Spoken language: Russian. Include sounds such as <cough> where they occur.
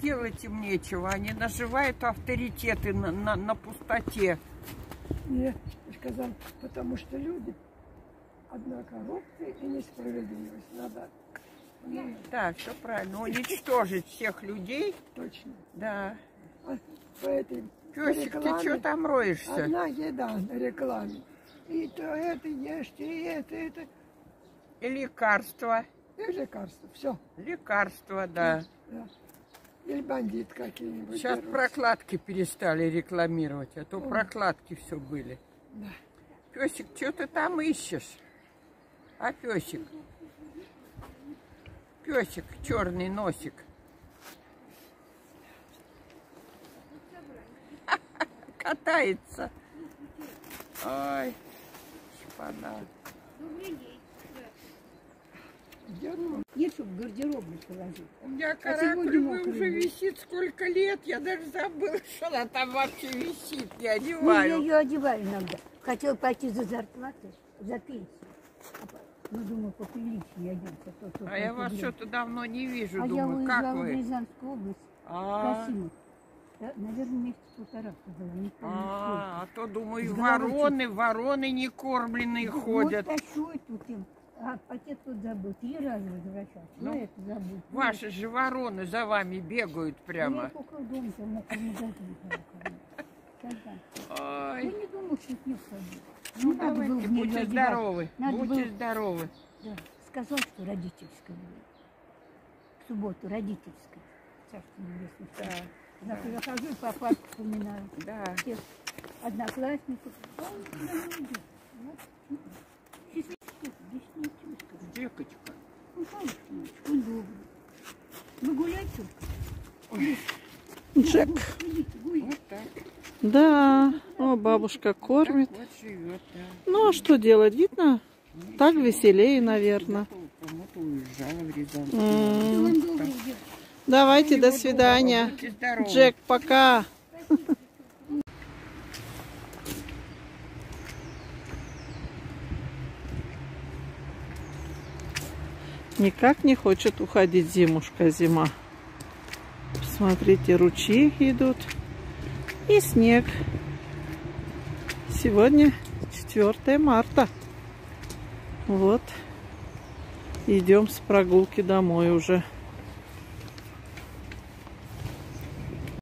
делать им нечего. Они наживают авторитеты на, на, на пустоте. Нет, сказал, потому что люди, одна коррупция и несправедливость. Надо, ну, Да, все правильно. Уничтожить всех людей. точно. Да. А по этой Песик, ты рекламе что там роешься? Одна еда на рекламе. И то это ешьте, и это, и это. И лекарства. И лекарства. Все. Лекарства, да. Да. Или бандит какие-нибудь. Сейчас берут. прокладки перестали рекламировать, а то Ой. прокладки все были. Да. Песик, что ты там ищешь? А песик? Песик, черный носик. <laughs> Катается. Ой, шпана. Ну, Нет, чтобы в гардеробную положить. У меня А каракулевый мокрый уже висит сколько лет, я даже забыла, что она там вообще висит, Ну, я одеваю. ее одеваю иногда. Хотела пойти за зарплатой, за пенсию. А Ну, думаю, поприличнее одеться. То, то, А я вас что что-то давно не вижу, А я думаю, как уезжала в вы? Рязанскую область, А, Касимов. Да, наверное, месяц полтора было, не помню а, а то, думаю, вороны, вороны не кормленные ходят. Вот тащу и тут им. А пакет тут забыл. Три раза возвращался. Ну, Ну, это забыл. Ваши же вороны за вами бегают Я прямо. только в дом, там магазина. Тогда. Я Ой, не думал, что с ним ходить. ну было давайте, будьте здоровы, Надо будьте было- здоровы. Да, сказал, что родительская будет. В субботу родительская. Царство небесное. Да, Завтра я хожу и по папе вспоминаю. да. Всех одноклассников. Да, не. Вот. Девочка. Ну, он добрый. Вы гуляйте? Джек. Вот так. Да. О, бабушка кормит. Так вот живет, да. Ну, а что делать? Видно? Так веселее, наверное. Давайте, до свидания. Джек, пока. Никак не хочет уходить зимушка, зима. Смотрите, ручьи идут и снег. Сегодня 4 марта. Вот. Идем с прогулки домой уже.